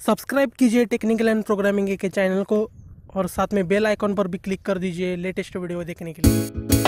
Subscribe कीजिए technical and programming के channel को और साथ में बेल आइकॉन पर भी क्लिक कर दीजिए लेटेस्ट वीडियो देखने के लिए।